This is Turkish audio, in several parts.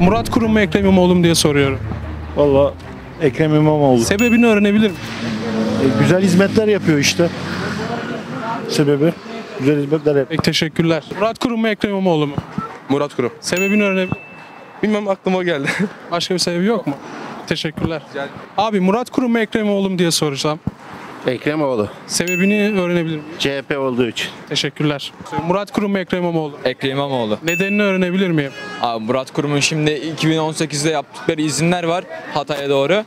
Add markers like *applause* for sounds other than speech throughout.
Murat Kurum mu Ekrem İmamoğlu mu diye soruyorum. Valla Ekrem İmamoğlu. Sebebini öğrenebilir miyim? E, güzel hizmetler yapıyor işte. Sebebi güzel hizmetler yapıyor. Peki teşekkürler. Murat Kurum mu Ekrem İmamoğlu mu? Murat Kurum. Sebebini öğrenebilir miyim? Bilmem aklıma geldi. Başka bir sebebi yok mu? Teşekkürler. Abi Murat Kurum mu Ekrem İmamoğlu mu diye soracağım. Ekremoğlu. Sebebini öğrenebilir miyim? CHP olduğu için. Teşekkürler. Murat Kurum mu Ekrem İmamoğlu? Ekrem İmamoğlu. Nedenini öğrenebilir miyim? Abi Murat Kurum'un şimdi 2018'de yaptıkları izinler var Hatay'a doğru.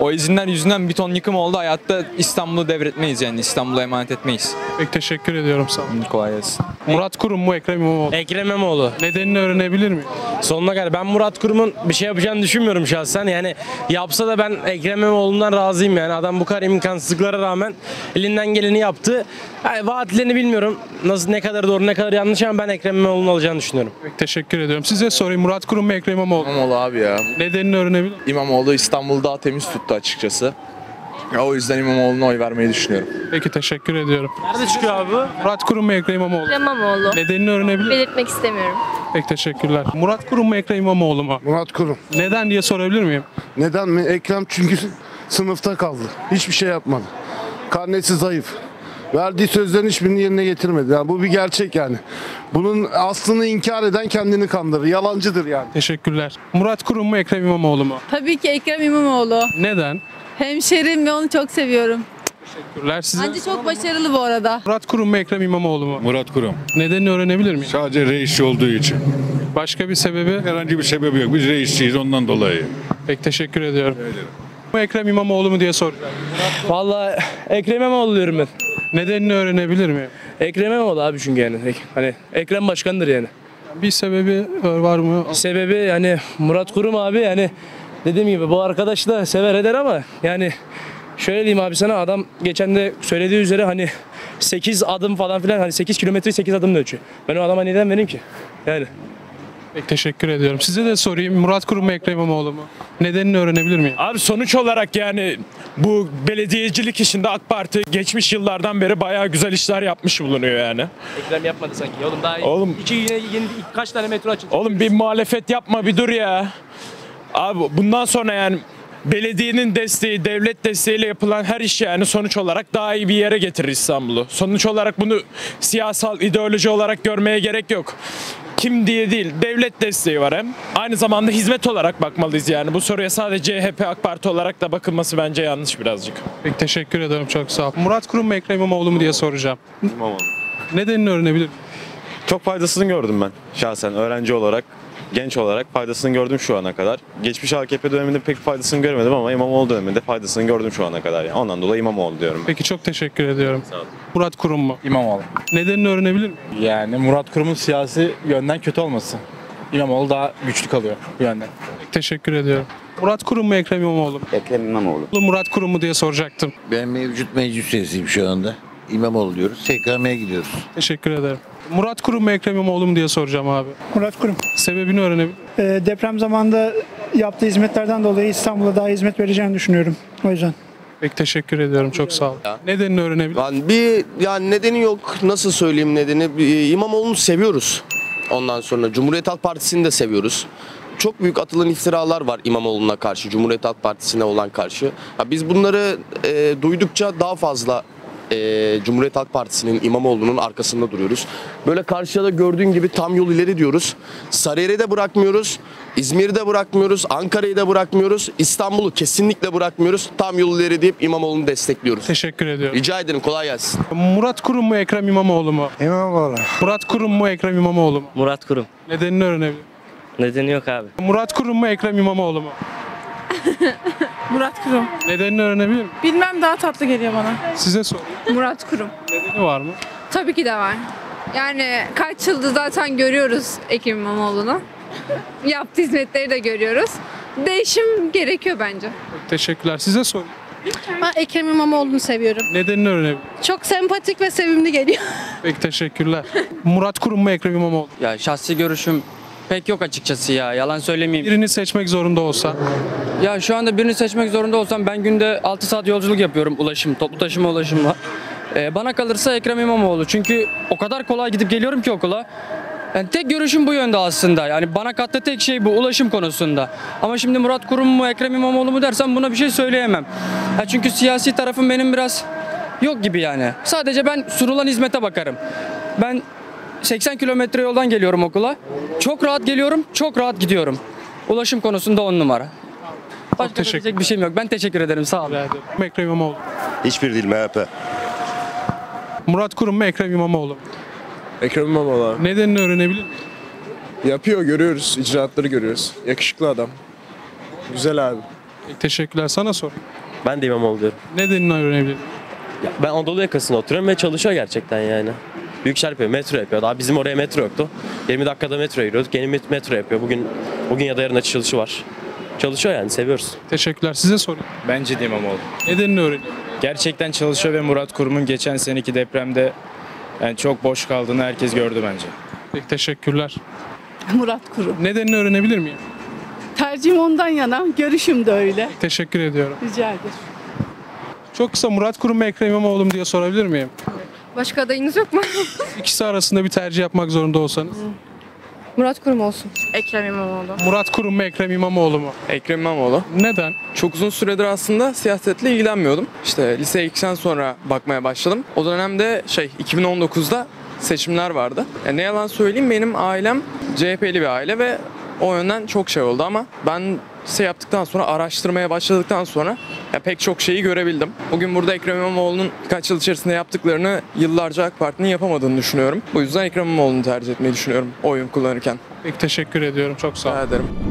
O izinler yüzünden bir ton yıkım oldu. Hayatta İstanbul'u devretmeyiz yani İstanbul'a emanet etmeyiz. Peki teşekkür ediyorum sağ ol. Kolay gelsin. Murat Kurum mu Ekrem İmamoğlu? mu? Ekrem İmamoğlu. Nedenini öğrenebilir miyim? Sonuna kadar. Ben Murat Kurum'un bir şey yapacağını düşünmüyorum şahsen. Yani yapsa da ben Ekrem İmamoğlu'ndan razıyım yani. Adam bu kadar imkansızlıklara rağmen elinden geleni yaptı. Yani vaatlerini bilmiyorum. Nasıl ne kadar doğru ne kadar yanlış ama ben Ekrem İmamoğlu'nun alacağını düşünüyorum. Peki teşekkür ediyorum. Size sorayım Murat Kurum mu Ekrem İmamoğlu? İmamoğlu abi ya. Nedenini öğrenebilir miyim? İmamoğlu İstanbul'u daha temiz tuttu açıkçası. Ya o yüzden İmamoğlu'na oy vermeyi düşünüyorum. Peki teşekkür ediyorum. Nerede çıkıyor abi bu? Murat Kurum mu Ekrem İmamoğlu? İmamoğlu. Nedenini öğrenebilir miyim? Belirtmek istemiyorum. Peki teşekkürler. Murat Kurum mu Ekrem İmamoğlu mu? Murat Kurum. Neden diye sorabilir miyim? Neden mi? Ekrem çünkü *laughs* sınıfta kaldı. Hiçbir şey yapmadı. Karnesi zayıf. Verdiği sözlerin hiçbirini yerine getirmedi. Yani bu bir gerçek yani. Bunun aslını inkar eden kendini kandırır. Yalancıdır yani. Teşekkürler. Murat Kurum mu Ekrem İmamoğlu mu? Tabii ki Ekrem İmamoğlu. Neden? Hemşerim ve onu çok seviyorum. Teşekkürler. Size Bence çok başarılı bu arada. Murat Kurum mu Ekrem İmamoğlu mu? Murat Kurum. Nedenini öğrenebilir miyim? Sadece reisçi olduğu için. Başka bir sebebi? Herhangi bir sebebi yok. Biz reisçiyiz ondan dolayı. Peki teşekkür ediyorum. Bu Ekrem İmamoğlu mu diye soracağım. Vallahi Ekrem İmamoğlu diyorum ben. Nedenini öğrenebilir miyim? Ekrem İmamoğlu abi çünkü yani. Hani Ekrem Başkan'dır yani. Bir sebebi var mı? Sebebi yani Murat Kurum abi yani dediğim gibi bu arkadaş da sever eder ama yani şöyle diyeyim abi sana adam geçen de söylediği üzere hani 8 adım falan filan hani 8 kilometre 8 adımla ölçüyor. Ben o adama neden vereyim ki? Yani teşekkür ediyorum. Size de sorayım. Murat Kurum mu Ekrem İmamoğlu mu? Nedenini öğrenebilir miyim? Abi sonuç olarak yani bu belediyecilik işinde AK Parti geçmiş yıllardan beri bayağı güzel işler yapmış bulunuyor yani. Ekrem yapmadı sanki. Oğlum daha Oğlum- iki yine yeni kaç tane metro açıldı? Oğlum bir muhalefet yapma bir dur ya. Abi bundan sonra yani belediyenin desteği, devlet desteğiyle yapılan her iş yani sonuç olarak daha iyi bir yere getirir İstanbul'u. Sonuç olarak bunu siyasal ideoloji olarak görmeye gerek yok. Kim diye değil, devlet desteği var hem. Aynı zamanda hizmet olarak bakmalıyız yani. Bu soruya sadece CHP, AK Parti olarak da bakılması bence yanlış birazcık. Peki teşekkür ederim. Çok sağ ol. Murat Kurum mu Ekrem İmamoğlu mu diye soracağım. İmamoğlu. Nedenini öğrenebilir? Çok faydasını gördüm ben şahsen öğrenci olarak, genç olarak faydasını gördüm şu ana kadar. Geçmiş AKP döneminde pek faydasını görmedim ama İmamoğlu döneminde faydasını gördüm şu ana kadar. Yani ondan dolayı İmamoğlu diyorum ben. Peki çok teşekkür ediyorum. Sağ olun. Murat Kurum mu? İmamoğlu. Nedenini öğrenebilir miyim? Yani Murat Kurum'un siyasi yönden kötü olması. İmamoğlu daha güçlü kalıyor bu yönden. Teşekkür ediyorum. Murat Kurum mu Ekrem İmamoğlu mu? Ekrem İmamoğlu. Murat Kurum mu diye soracaktım. Ben mevcut meclis üyesiyim şu anda. İmamoğlu diyoruz. TKM'ye gidiyoruz. Teşekkür ederim. Murat Kurum mu Ekrem İmamoğlu mu diye soracağım abi. Murat Kurum. Sebebini öğrenebilir Ee, deprem zamanında yaptığı hizmetlerden dolayı İstanbul'a daha hizmet vereceğini düşünüyorum. O yüzden. Peki teşekkür ediyorum. Çok sağ ol. Nedenini öğrenebilir Yani bir yani nedeni yok. Nasıl söyleyeyim nedeni? İmamoğlu'nu seviyoruz. Ondan sonra Cumhuriyet Halk Partisi'ni de seviyoruz. Çok büyük atılan iftiralar var İmamoğlu'na karşı, Cumhuriyet Halk Partisi'ne olan karşı. Ya biz bunları e, duydukça daha fazla e, Cumhuriyet Halk Partisi'nin İmamoğlu'nun arkasında duruyoruz. Böyle karşıda gördüğün gibi tam yol ileri diyoruz. Sarıyer'i de bırakmıyoruz. İzmir'i de bırakmıyoruz. Ankara'yı da bırakmıyoruz. İstanbul'u kesinlikle bırakmıyoruz. Tam yol ileri deyip İmamoğlu'nu destekliyoruz. Teşekkür ediyorum. Rica ederim kolay gelsin. Murat Kurum mu Ekrem İmamoğlu mu? İmamoğlu. Murat Kurum mu Ekrem İmamoğlu mu? Murat Kurum. Nedenini öğrenebilir Nedeni yok abi. Murat Kurum mu Ekrem İmamoğlu mu? *laughs* Murat Kurum. Nedenini öğrenebilir miyim? Bilmem daha tatlı geliyor bana. Size sorayım. Murat Kurum. Nedeni var mı? Tabii ki de var. Yani kaç yıldır zaten görüyoruz Ekrem İmamoğlu'nu. Yaptığı hizmetleri de görüyoruz. Değişim gerekiyor bence. Teşekkürler. Size sorayım. Ben Ekrem İmamoğlu'nu seviyorum. Nedenini öğrenebilir Çok sempatik ve sevimli geliyor. Peki teşekkürler. Murat Kurum mu Ekrem İmamoğlu? Ya şahsi görüşüm pek yok açıkçası ya. Yalan söylemeyeyim. Birini seçmek zorunda olsa. Ya şu anda birini seçmek zorunda olsam ben günde 6 saat yolculuk yapıyorum ulaşım, toplu taşıma ulaşımla. Ee, bana kalırsa Ekrem İmamoğlu. Çünkü o kadar kolay gidip geliyorum ki okula. Yani tek görüşüm bu yönde aslında. Yani bana kattığı tek şey bu ulaşım konusunda. Ama şimdi Murat Kurum mu Ekrem İmamoğlu mu dersen buna bir şey söyleyemem. Ya çünkü siyasi tarafım benim biraz yok gibi yani. Sadece ben sunulan hizmete bakarım. Ben 80 kilometre yoldan geliyorum okula. Çok rahat geliyorum, çok rahat gidiyorum. Ulaşım konusunda on numara. Başka teşekkür- diyecek bir şeyim yok. Ben teşekkür ederim. Sağ olun. Ekrem İmamoğlu. Hiçbir değil MHP. Murat Kurum mu Ekrem İmamoğlu mu? Ekrem İmamoğlu. Nedenini öğrenebilir miyim? Yapıyor görüyoruz. icraatları görüyoruz. Yakışıklı adam. Güzel abi. Teşekkürler. Sana sor. Ben de İmamoğlu diyorum. Nedenini öğrenebilir miyim? Ya ben Anadolu yakasında oturuyorum ve çalışıyor gerçekten yani. Büyükşehir yapıyor, metro yapıyor. Daha bizim oraya metro yoktu. 20 dakikada metro yürüyoruz. Yeni met- metro yapıyor. Bugün bugün ya da yarın açılışı var. Çalışıyor yani seviyoruz. Teşekkürler. Size sorayım. Bence de İmamoğlu. Nedenini öğrenelim. Gerçekten çalışıyor ve Murat Kurum'un geçen seneki depremde yani çok boş kaldığını herkes gördü bence. Peki teşekkürler. *laughs* Murat Kurum. Nedenini öğrenebilir miyim? Tercihim ondan yana, görüşüm de öyle. Teşekkür ediyorum. Rica ederim. Çok kısa Murat Kurum mu Ekrem İmamoğlu mu diye sorabilir miyim? Başka adayınız yok mu? *laughs* İkisi arasında bir tercih yapmak zorunda olsanız. Murat Kurum olsun. Ekrem İmamoğlu. Murat Kurum mu Ekrem İmamoğlu mu? Ekrem İmamoğlu. Neden? Çok uzun süredir aslında siyasetle ilgilenmiyordum. İşte lise 2'den sonra bakmaya başladım. O dönemde şey 2019'da seçimler vardı. Ya ne yalan söyleyeyim benim ailem CHP'li bir aile ve o yönden çok şey oldu ama ben lise yaptıktan sonra araştırmaya başladıktan sonra ya pek çok şeyi görebildim. Bugün burada Ekrem İmamoğlu'nun kaç yıl içerisinde yaptıklarını yıllarca AK Parti'nin yapamadığını düşünüyorum. Bu yüzden Ekrem İmamoğlu'nu tercih etmeyi düşünüyorum oyun kullanırken. Peki teşekkür ediyorum. Çok sağ olun. Rica ederim.